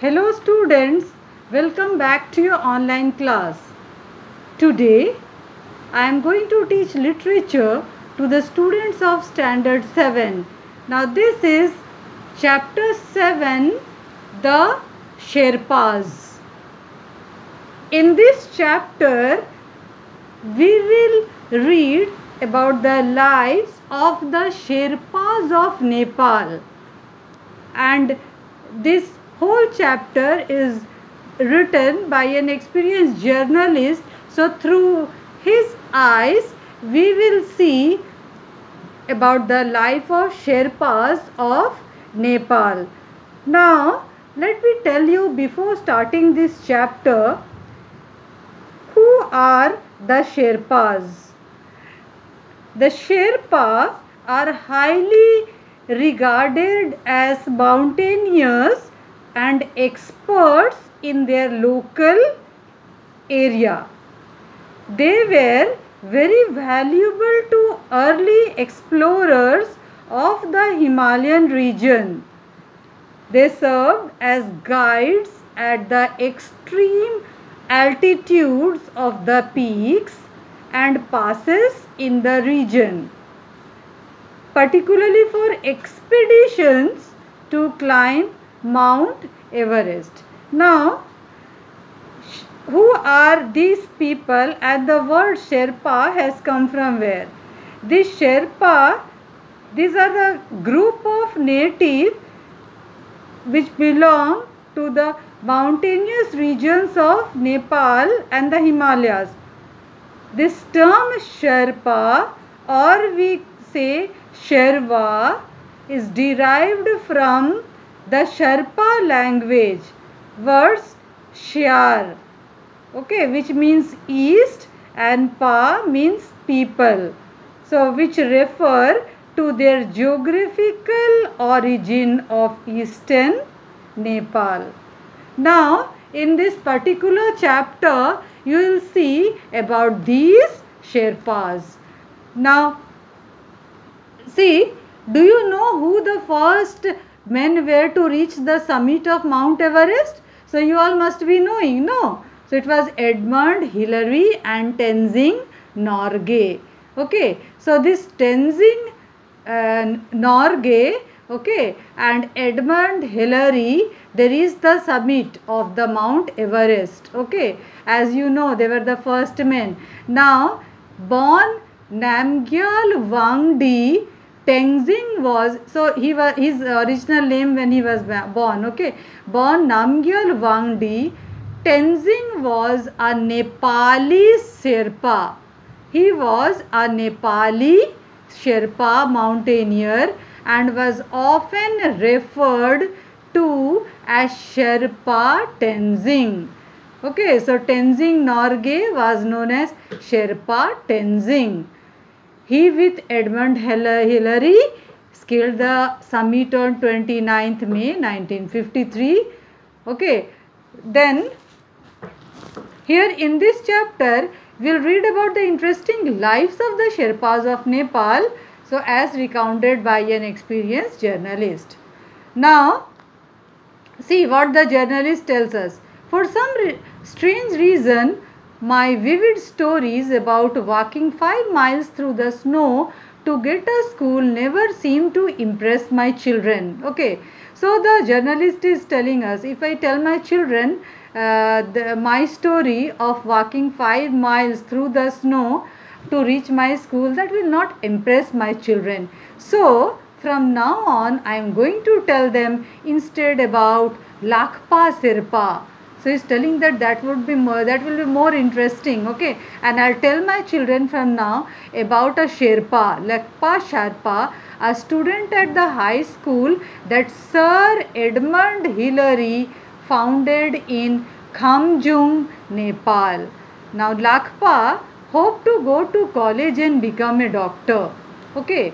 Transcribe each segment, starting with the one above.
Hello students, welcome back to your online class. Today I am going to teach literature to the students of standard 7. Now this is chapter 7 The Sherpas. In this chapter we will read about the lives of the Sherpas of Nepal and this whole chapter is written by an experienced journalist so through his eyes we will see about the life of Sherpas of Nepal. Now let me tell you before starting this chapter who are the Sherpas. The Sherpas are highly regarded as mountaineers and experts in their local area. They were very valuable to early explorers of the Himalayan region. They served as guides at the extreme altitudes of the peaks and passes in the region, particularly for expeditions to climb Mount Everest. Now, who are these people and the word Sherpa has come from where? This Sherpa, these are the group of native which belong to the mountainous regions of Nepal and the Himalayas. This term Sherpa or we say Sherva is derived from the Sherpa language words Shyar okay which means east and Pa means people so which refer to their geographical origin of eastern Nepal. Now in this particular chapter you will see about these Sherpas. Now see do you know who the first men were to reach the summit of Mount Everest? So you all must be knowing, no? So it was Edmund Hillary and Tenzing Norgay. Okay. So this Tenzing uh, Norgay, okay, and Edmund Hillary, there is the summit of the Mount Everest. Okay. As you know, they were the first men. Now, born Namgyal Wangdi Tenzing was so he was his original name when he was born okay? Born Namgyal Wangdi Tenzing was a Nepali Sherpa. He was a Nepali Sherpa mountaineer and was often referred to as Sherpa Tenzing okay so Tenzing Norgay was known as Sherpa Tenzing he with Edmund Hillary scaled the summit on 29th May 1953. Okay. Then here in this chapter we'll read about the interesting lives of the Sherpas of Nepal so as recounted by an experienced journalist. Now see what the journalist tells us. For some re strange reason my vivid stories about walking 5 miles through the snow to get to school never seem to impress my children. Okay. So the journalist is telling us if I tell my children uh, the, my story of walking 5 miles through the snow to reach my school that will not impress my children. So from now on I am going to tell them instead about Lakpa Sherpa so he's telling that that would be more that will be more interesting okay? And i'll tell my children from now about a sherpa lakpa sherpa a student at the high school that sir edmund hillary founded in khumjung nepal. Now lakpa hoped to go to college and become a doctor okay?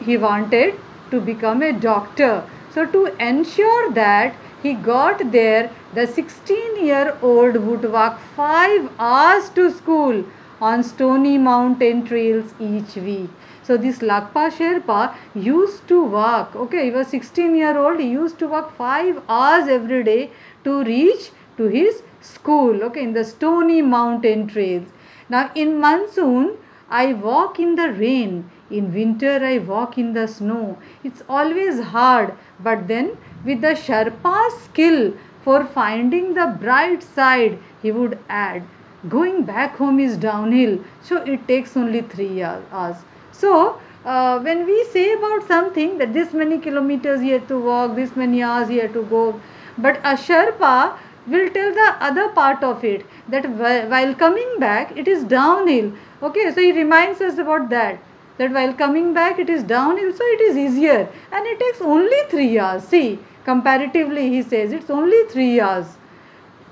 He wanted to become a doctor. So to ensure that he got there, the 16 year old would walk 5 hours to school on stony mountain trails each week. So this Lakpa Sherpa used to walk. Okay, he was 16 year old. He used to walk five hours every day to reach to his school. Okay, in the stony mountain trails. Now in monsoon, I walk in the rain. In winter, I walk in the snow. It's always hard, but then with the Sherpa's skill for finding the bright side, he would add, going back home is downhill, so it takes only three hours. So, uh, when we say about something that this many kilometers he had to walk, this many hours he had to go, but a Sherpa will tell the other part of it that while coming back it is downhill. Okay, so he reminds us about that that while coming back it is downhill so it is easier and it takes only 3 hours see comparatively he says it's only 3 hours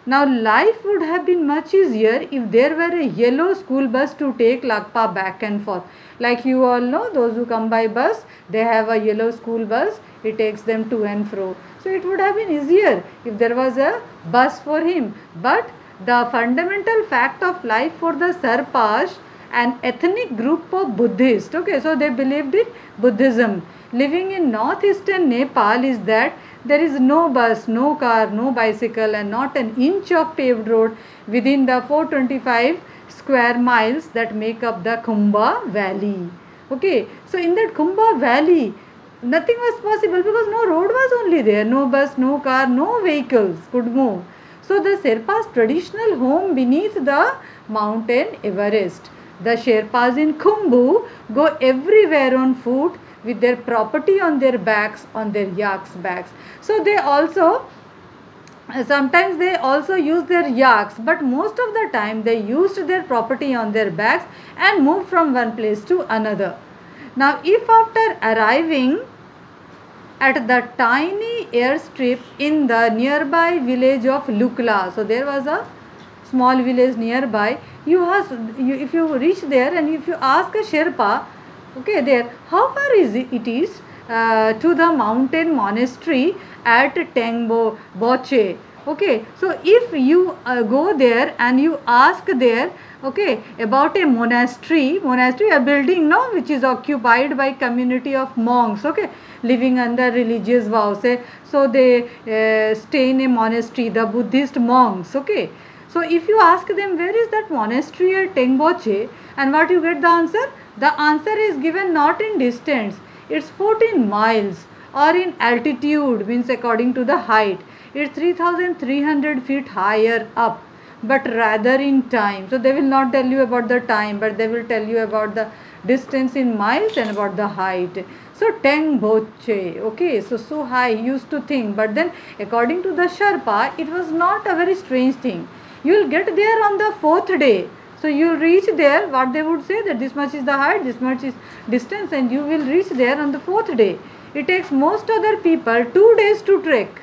now life would have been much easier if there were a yellow school bus to take Lakpa back and forth. Like you all know, those who come by bus, they have a yellow school bus. It takes them to and fro. So it would have been easier if there was a bus for him. But the fundamental fact of life for the Sherpas, an ethnic group of Buddhists, okay, so they believed in Buddhism. Living in northeastern Nepal is that there is no bus, no car, no bicycle and not an inch of paved road within the 425 square miles that make up the Khumbu Valley. Okay, so in that Khumbu Valley, nothing was possible because no road was only there, no bus, no car, no vehicles could move. So the Sherpas traditional home beneath the mountain Everest. The Sherpas in Khumbu go everywhere on foot with their property on their backs, on their yaks backs. So they also sometimes they also use their yaks but most of the time they used their property on their backs and moved from one place to another. Now if after arriving at the tiny airstrip in the nearby village of Lukla, so there was a small village nearby, you, have, you if you reach there and if you ask a Sherpa okay there how far is it, it is uh, to the mountain monastery at Tengbo Boche okay so if you uh, go there and you ask there okay about a monastery monastery a building no which is occupied by community of monks okay living under religious vows eh? so they uh, stay in a monastery the buddhist monks okay so if you ask them where is that monastery at tengboche and what you get the answer the answer is given not in distance, it's 14 miles or in altitude means according to the height. It's 3300 feet higher up but rather in time. So they will not tell you about the time but they will tell you about the distance in miles and about the height. So Teng Boche, okay, so so high used to think but then according to the Sherpa it was not a very strange thing. You will get there on the fourth day so you will reach there what they would say that this much is the height, this much is distance and you will reach there on the fourth day. It takes most other people two days to trek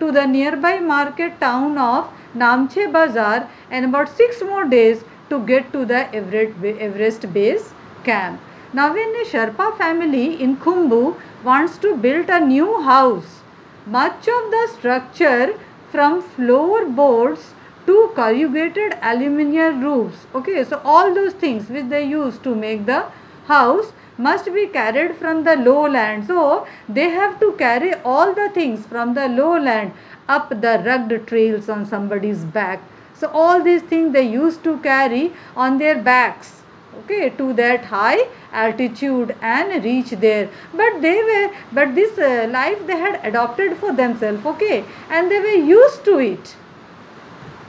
to the nearby market town of Namche Bazaar and about six more days to get to the Everest base camp. Now when a Sherpa family in Khumbu wants to build a new house, much of the structure from floorboards to corrugated aluminium roofs. Okay, so all those things which they use to make the house must be carried from the lowland. So, they have to carry all the things from the lowland up the rugged trails on somebody's back. So, all these things they used to carry on their backs okay to that high altitude and reach there but they were but this uh, life they had adopted for themselves okay and they were used to it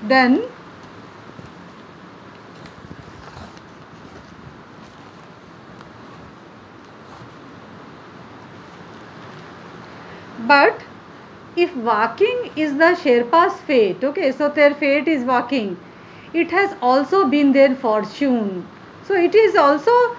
then but if walking is the Sherpa's fate, okay, so their fate is walking, it has also been their fortune. So it is also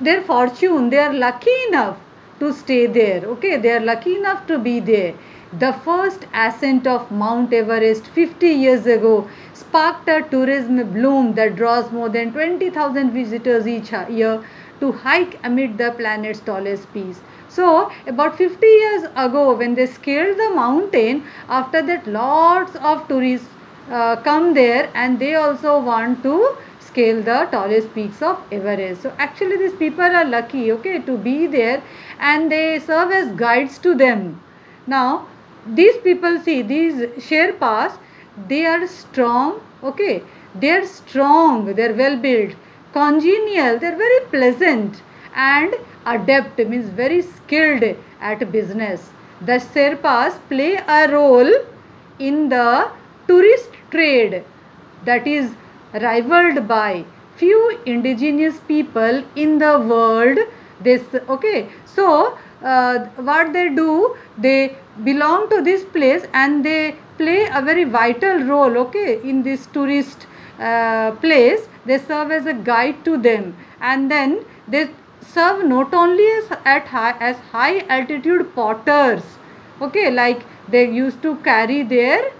their fortune, they are lucky enough to stay there, okay, they are lucky enough to be there. The first ascent of Mount Everest 50 years ago sparked a tourism bloom that draws more than 20,000 visitors each year to hike amid the planet's tallest peaks. So, about 50 years ago, when they scaled the mountain, after that, lots of tourists uh, come there and they also want to scale the tallest peaks of Everest. So actually these people are lucky, okay, to be there and they serve as guides to them. Now these people see these Sherpas, they are strong, okay, they are strong, they are well built, congenial, they are very pleasant and adept means very skilled at business. The Sherpas play a role in the tourist trade that is rivaled by few indigenous people in the world. This okay? So uh, what they do they belong to this place and they play a very vital role okay in this tourist uh, place. They serve as a guide to them. And then they serve not only as at high as high altitude porters okay like they used to carry their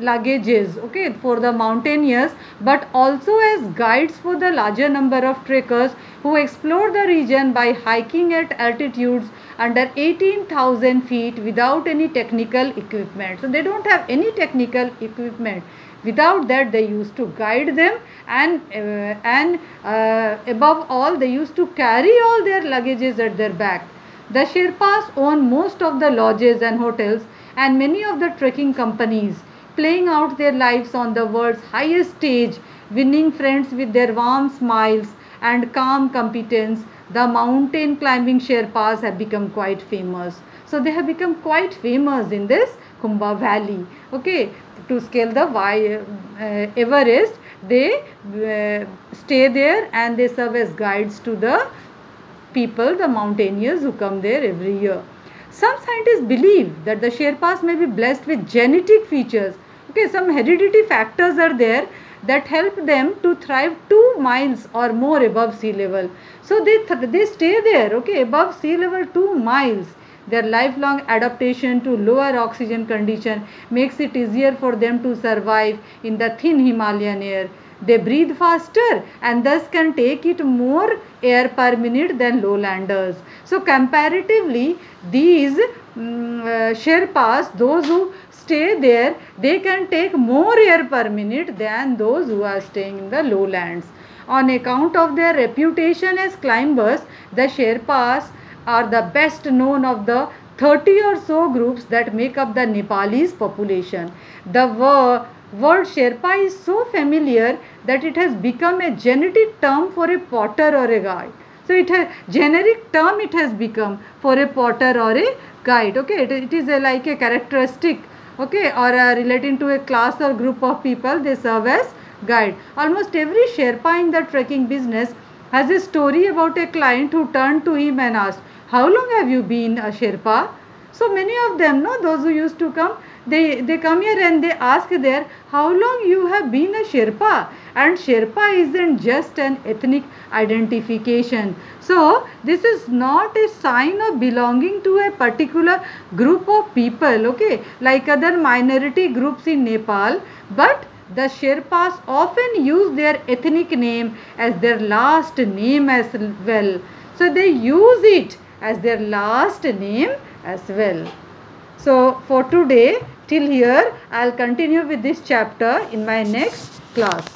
luggages okay for the mountaineers but also as guides for the larger number of trekkers who explore the region by hiking at altitudes under 18000 feet without any technical equipment. So they don't have any technical equipment. Without that they used to guide them and uh, and uh, above all they used to carry all their luggages at their back. The sherpas own most of the lodges and hotels and many of the trekking companies playing out their lives on the world's highest stage, winning friends with their warm smiles and calm competence, the mountain climbing Sherpas have become quite famous. So they have become quite famous in this Khumbu Valley. Okay, to scale the uh, Everest, they uh, stay there and they serve as guides to the people, the mountaineers who come there every year. Some scientists believe that the Sherpas may be blessed with genetic features okay some heredity factors are there that help them to thrive 2 miles or more above sea level. So they they stay there okay above sea level 2 miles. Their lifelong adaptation to lower oxygen condition makes it easier for them to survive in the thin himalayan air. They breathe faster and thus can take it more air per minute than lowlanders. So comparatively these um, uh, sherpas those who stay there, they can take more air per minute than those who are staying in the lowlands. On account of their reputation as climbers, the Sherpas are the best known of the 30 or so groups that make up the Nepalese population. The word Sherpa is so familiar that it has become a genetic term for a potter or a guide. So it has generic term it has become for a potter or a guide. Okay, it, it is a, like a characteristic okay or uh, relating to a class or group of people they serve as guide. Almost every sherpa in the trekking business has a story about a client who turned to him and asked how long have you been a sherpa? So many of them no those who used to come they they come here and they ask there how long you have been a sherpa? And sherpa isn't just an ethnic identification. So this is not a sign of belonging to a particular group of people okay? Like other minority groups in nepal but the sherpas often use their ethnic name as their last name as well. So they use it as their last name as well. So for today till here I'll continue with this chapter in my next class.